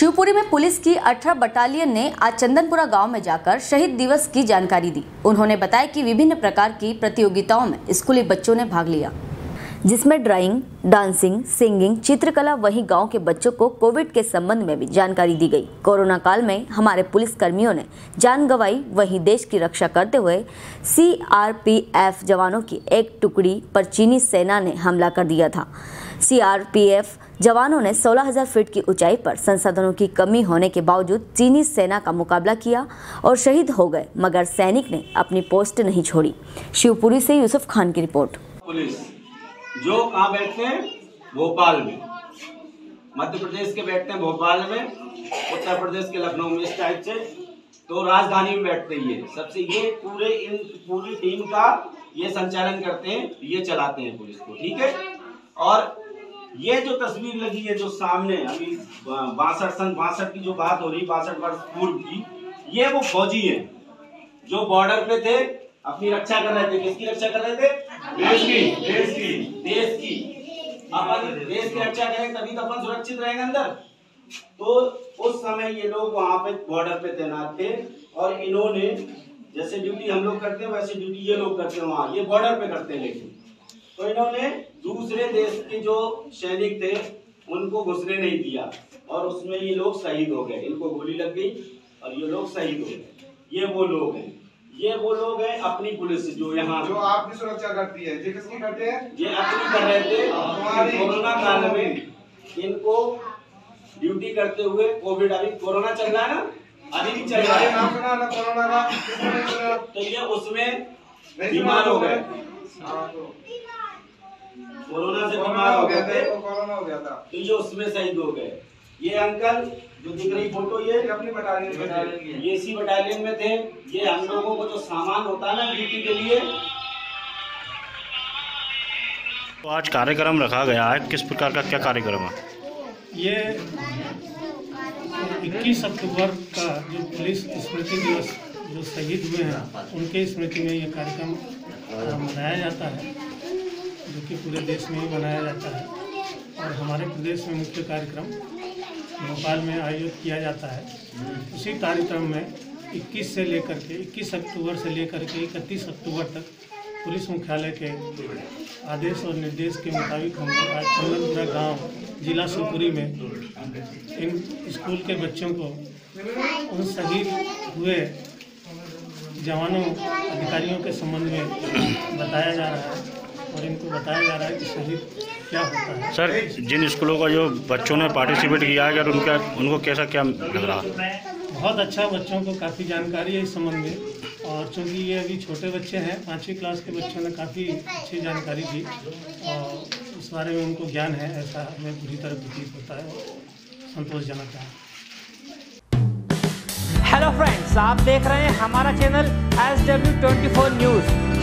शिवपुरी में पुलिस की 18 बटालियन ने आज चंदनपुरा गाँव में जाकर शहीद दिवस की जानकारी दी। उन्होंने बताया कि विभिन्न प्रकार की प्रतियोगिताओं में स्कूली बच्चों ने भाग लिया। जिसमें ड्राइंग, डांसिंग, सिंगिंग, चित्रकला वहीं गाँव के बच्चों को कोविड के संबंध में भी जानकारी दी गई। कोरोना काल में हमारे पुलिस कर्मियों ने जान गंवाई। वहीं देश की रक्षा करते हुए सीआरपीएफ जवानों की एक टुकड़ी पर चीनी सेना ने हमला कर दिया था। सीआरपीएफ जवानों ने 16,000 फीट की ऊंचाई पर संसाधनों की कमी होने के बावजूद चीनी सेना का मुकाबला किया और शहीद हो गए मगर सैनिक ने अपनी पोस्ट नहीं छोड़ी। शिवपुरी से यूसुफ खान की रिपोर्ट। पुलिस जो कहाँ बैठते हैं भोपाल में। मध्य प्रदेश के बैठते हैं भोपाल में उत्तर प्रदेश के लखनऊ में इस टाइप से तो राजधानी में बैठते है सबसे ये पूरे इन पूरी टीम का ये संचालन करते हैं ये चलाते हैं पुलिस को ठीक है? और ये जो तस्वीर लगी है जो सामने अभी बासठ सन बासठ की जो बात हो रही बासठ वर्ष पूर्व की ये वो फौजी है जो बॉर्डर पे थे अपनी रक्षा कर रहे थे। किसकी रक्षा कर रहे थे? देश की देश की। देश की। अपन देश की रक्षा करें तभी तो अपन सुरक्षित रहेंगे अंदर। तो उस समय ये लोग वहाँ पे बॉर्डर पे तैनात थे और इन्होंने जैसे ड्यूटी हम लोग करते हैं वैसे ड्यूटी ये लोग करते हैं वहाँ। ये बॉर्डर पे करते हैं लेकिन। तो इन्होंने दूसरे देश के जो सैनिक थे उनको घुसने नहीं दिया और उसमें ये लोग शहीद हो गए। इनको गोली लग गई और ये लोग शहीद हो गए। ये वो लोग हैं। ये वो लोग हैं अपनी पुलिस जो यहाँ जो आपकी सुरक्षा करती है। ये किसकी करते हैं? ये अपनी कर रहे थे। कोरोना काल में इनको ड्यूटी करते हुए कोविड अभी कोरोना चल रहा है ना? अभी भी चल रहा है। नाम सुना ना कोरोना का। तो ये उसमें बीमार हो गए हाँ, तो कोरोना से कोरोना बीमार हो गया गए थे। वो कोरोना हो गया था। तो ये उसमें शहीद हो गए ये अंकल जो दिख रही फ़ोटो ये? ये अपनी बटालियन में ये इसी बटालियन में थे। ये हम लोगों को जो सामान होता है ना ड्यूटी के लिए। तो आज कार्यक्रम रखा गया है। किस प्रकार का क्या कार्यक्रम है? ये 21 अक्टूबर का जो पुलिस स्मृति दिवस जो शहीद हुए हैं उनके स्मृति में ये कार्यक्रम मनाया जाता है। जो कि पूरे देश में ही मनाया जाता है। और हमारे प्रदेश में मुख्य कार्यक्रम भोपाल में आयोजित किया जाता है। उसी कार्यक्रम में 21 से लेकर के 21 अक्टूबर से लेकर के 31 अक्टूबर तक पुलिस मुख्यालय के आदेश और निर्देश के मुताबिक हम लोग आज चंदनपुरा गाँव, जिला शिवपुरी में इन स्कूल के बच्चों को उन शहीद हुए जवानों, अधिकारियों के संबंध में बताया जा रहा है। और इनको बताया जा रहा है कि शहीद क्या होता है। सर जिन स्कूलों का जो बच्चों ने पार्टिसिपेट किया है अगर उनका उनको कैसा क्या लग रहा? है बहुत अच्छा बच्चों को काफ़ी जानकारी है इस संबंध में। और चूँकि ये अभी छोटे बच्चे हैं पाँचवीं क्लास के बच्चों ने काफ़ी अच्छी जानकारी दी और इस बारे में उनको ज्ञान है ऐसा हमें पूरी तरह प्रतीत होता है। संतोषजनक है। हेलो फ्रेंड्स आप देख रहे हैं हमारा channel S W twenty four news